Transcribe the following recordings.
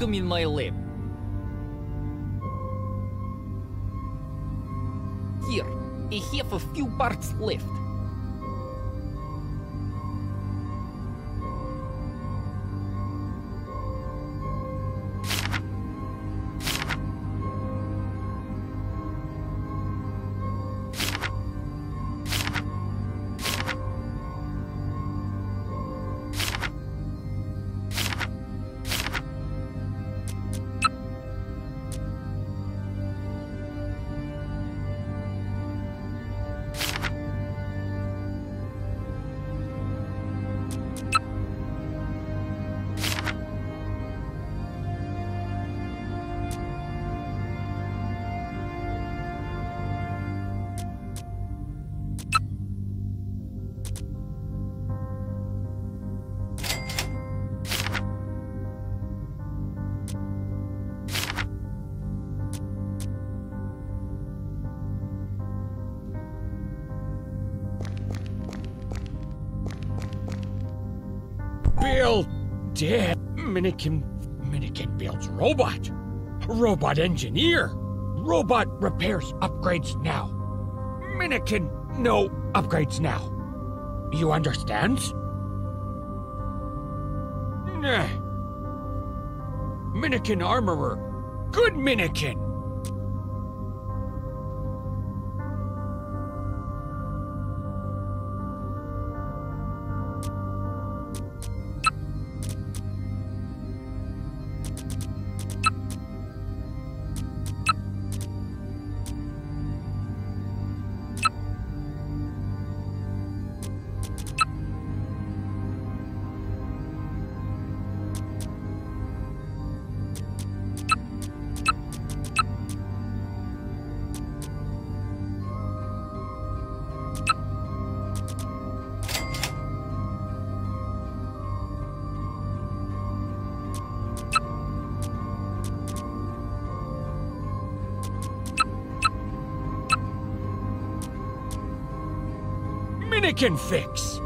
welcome in my lab. Here, I have a few parts left. Dead. Minikin Minikin builds robot. Robot engineer. Robot repairs upgrades now. Minikin no upgrades now. You understand? Nah. Minikin armorer. Good Minikin. Minikin fix.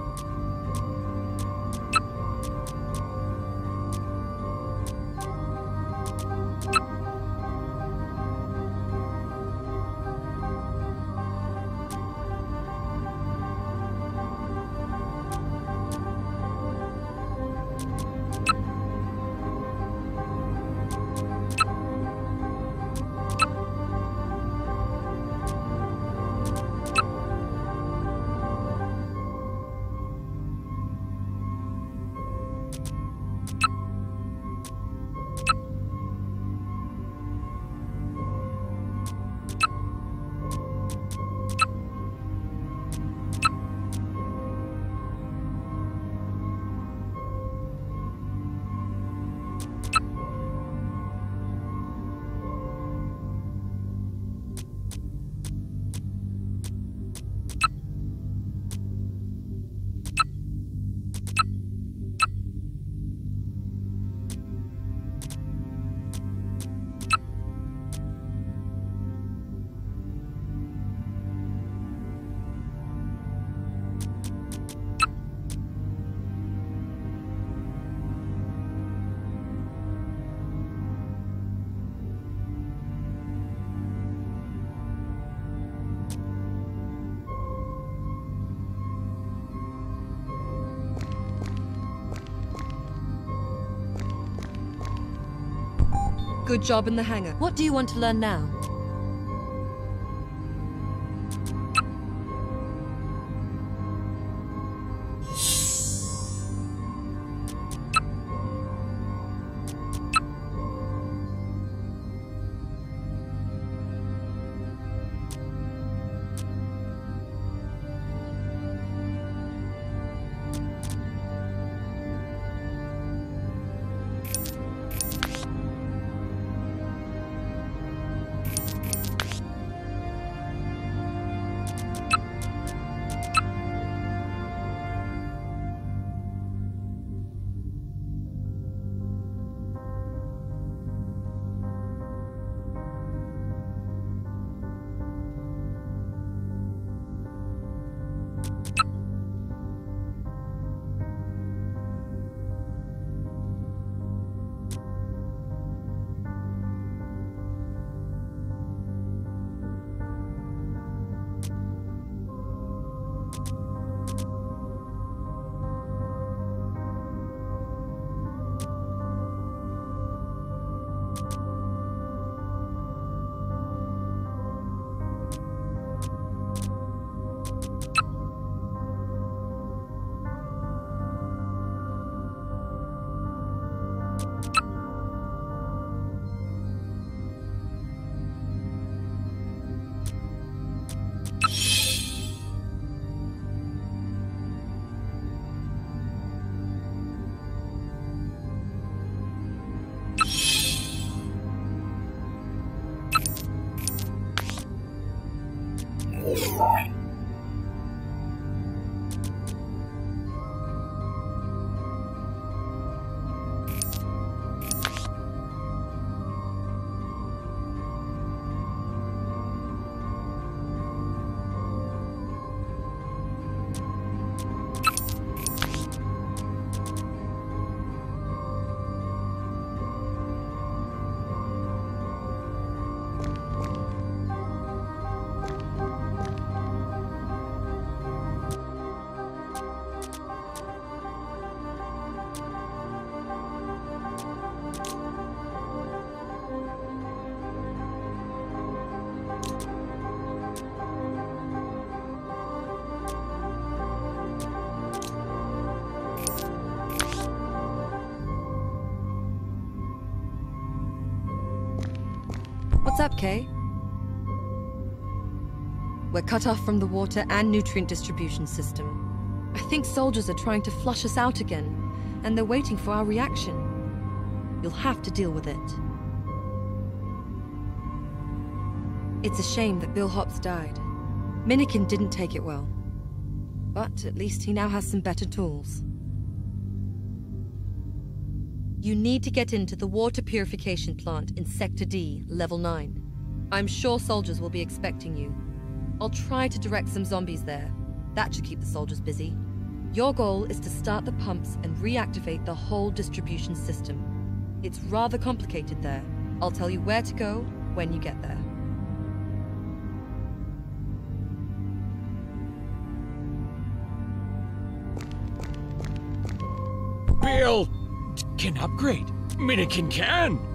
Good job in the hangar. What do you want to learn now? Bye. What's up, Kay? We're cut off from the water and nutrient distribution system. I think soldiers are trying to flush us out again, and they're waiting for our reaction. You'll have to deal with it. It's a shame that Bill Hops died. Minikin didn't take it well. But at least he now has some better tools. You need to get into the water purification plant in Sector D, Level 9. I'm sure soldiers will be expecting you. I'll try to direct some zombies there. That should keep the soldiers busy. Your goal is to start the pumps and reactivate the whole distribution system. It's rather complicated there. I'll tell you where to go when you get there. Bill can upgrade. Minikin can.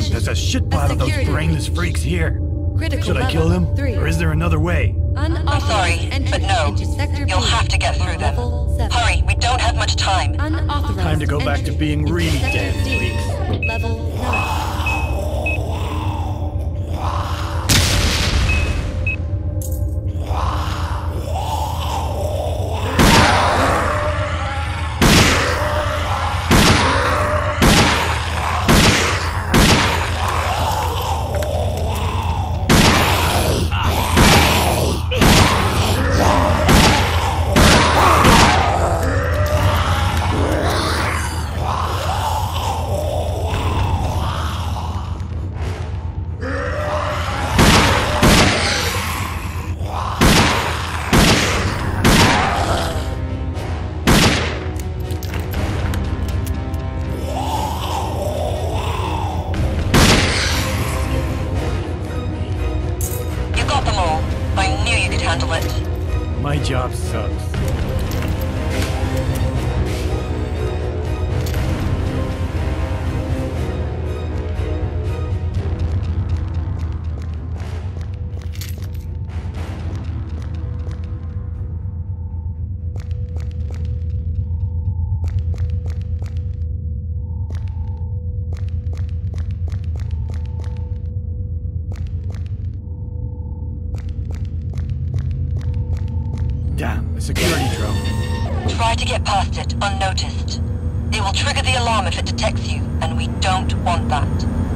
There's a shitpile of those brainless freaks here. Critical Should I kill them? Three. Or is there another way? I'm sorry, but no. You'll have to get through them. Hurry, we don't have much time. Time to go back to being really dead, freaks. Level 9. It will trigger the alarm if it detects you, and we don't want that.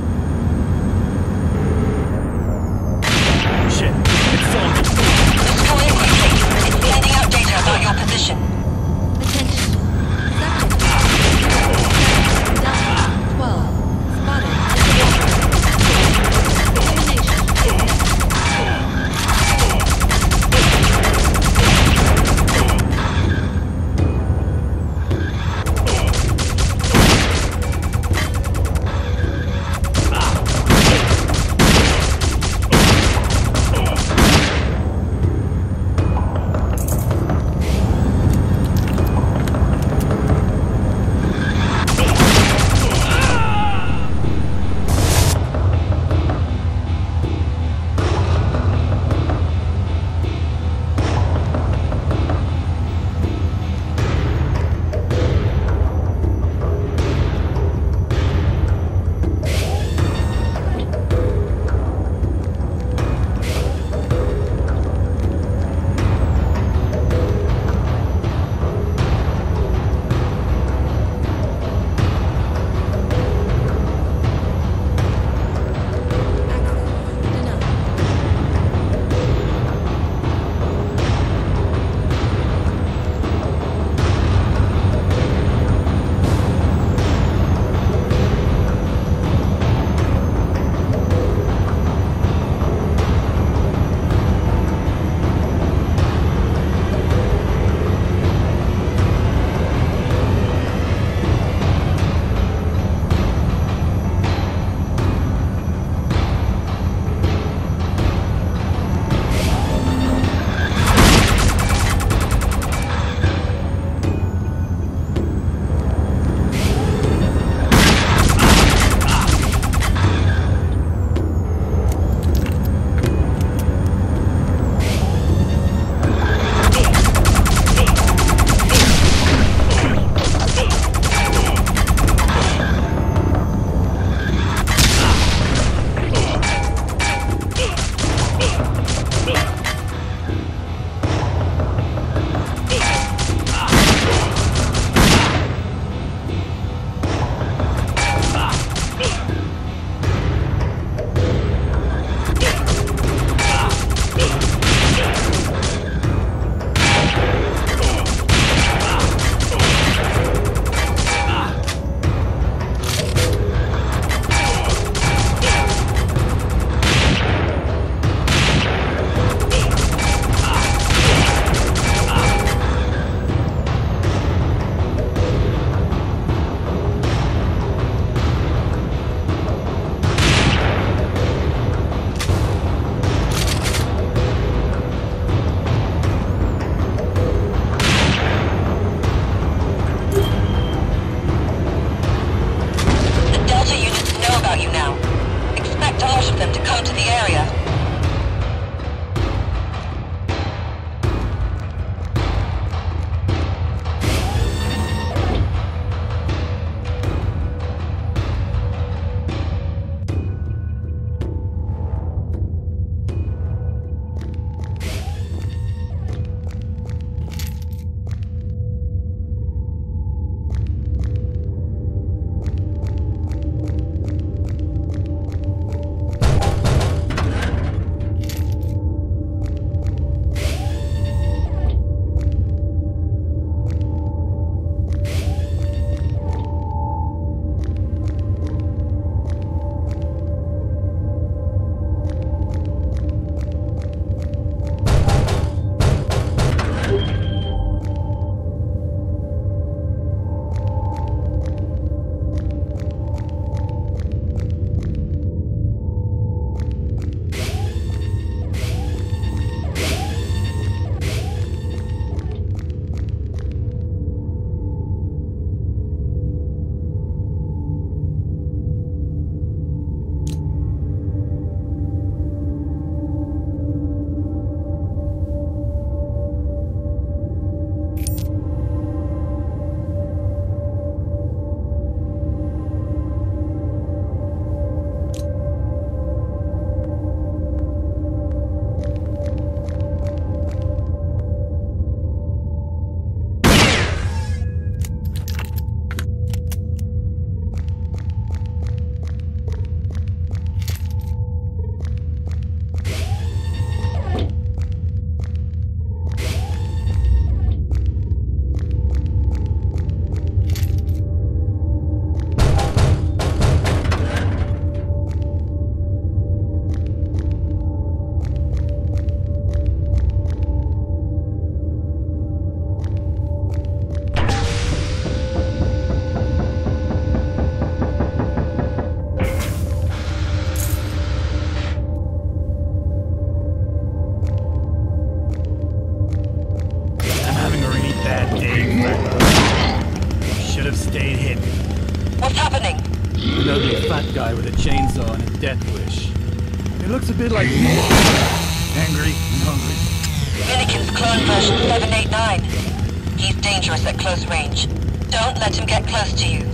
Let him get close to you.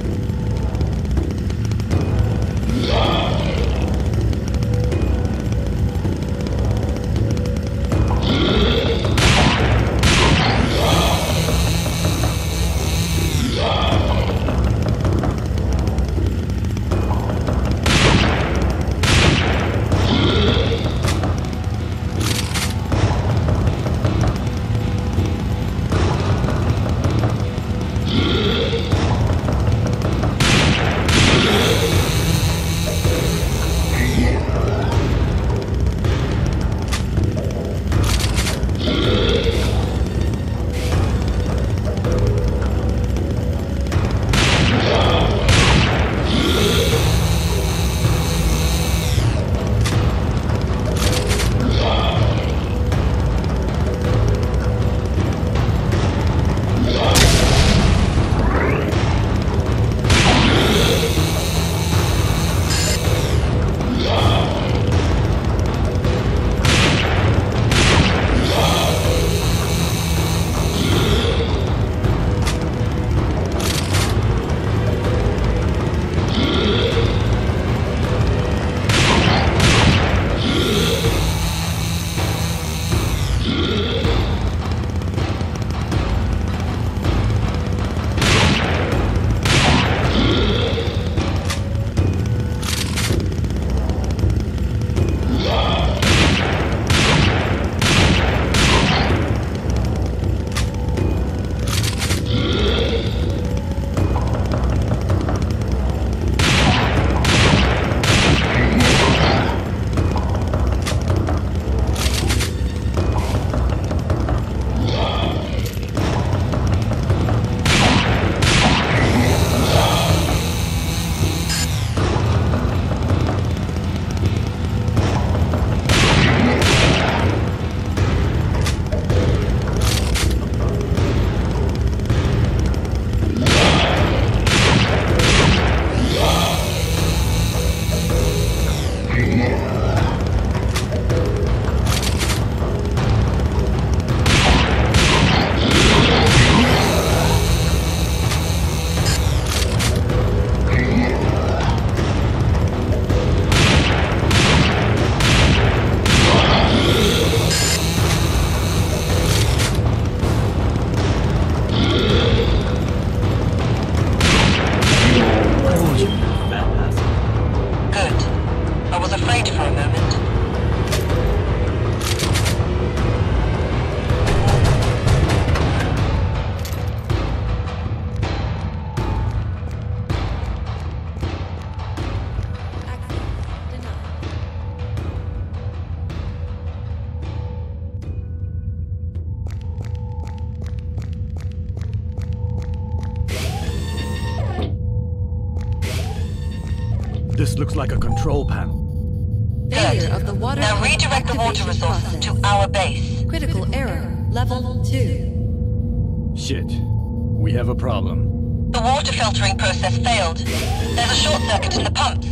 Level 2. Shit. We have a problem. The water filtering process failed. There's a short circuit in the pumps.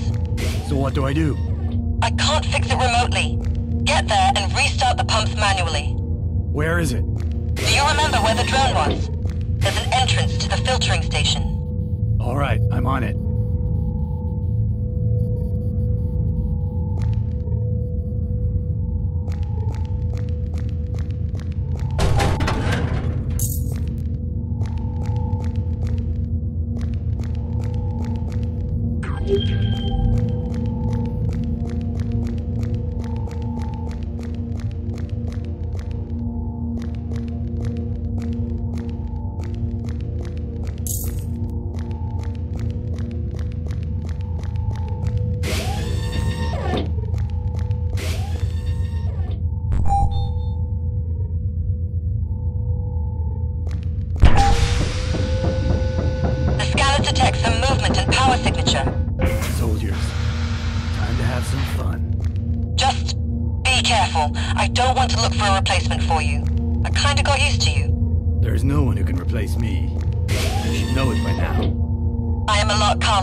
So what do I do? I can't fix it remotely. Get there and restart the pumps manually. Where is it? Do you remember where the drone was? There's an entrance to the filtering station. All right, I'm on it.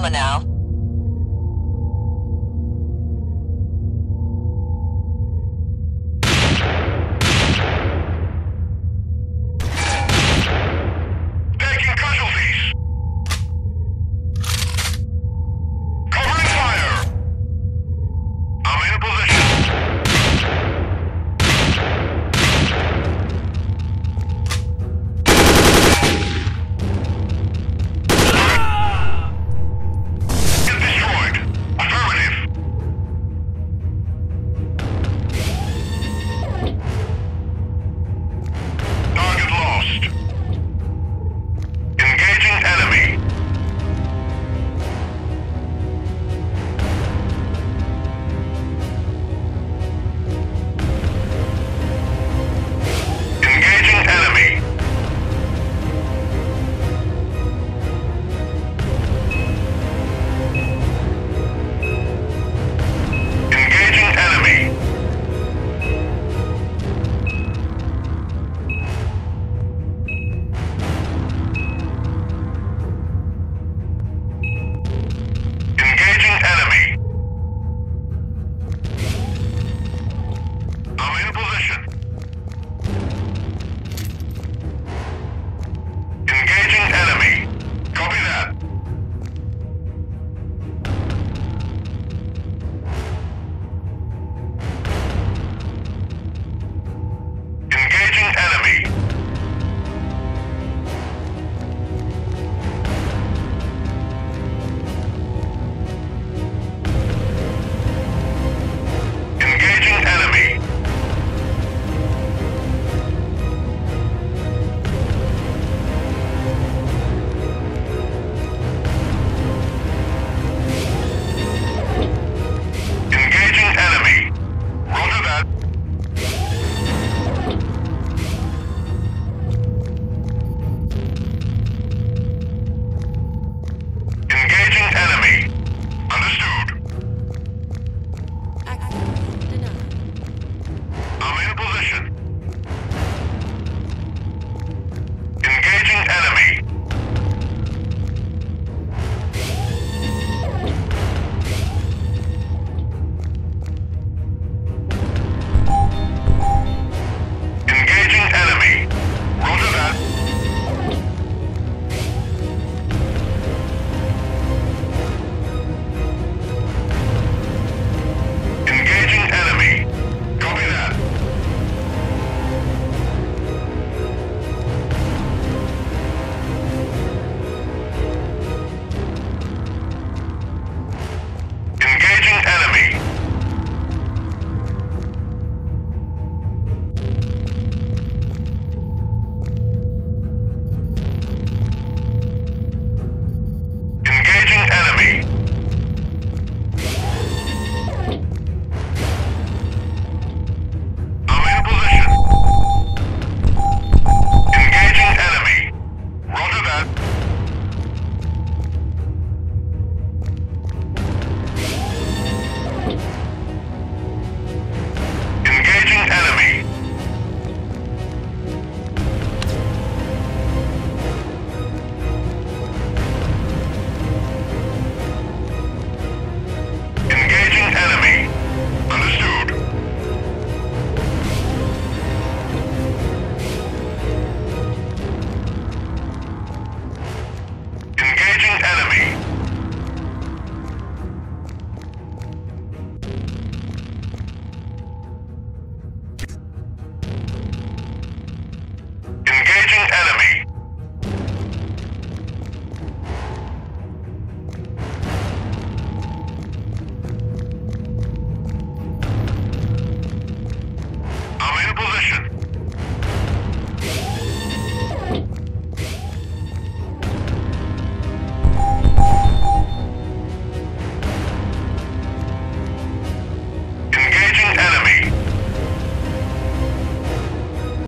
No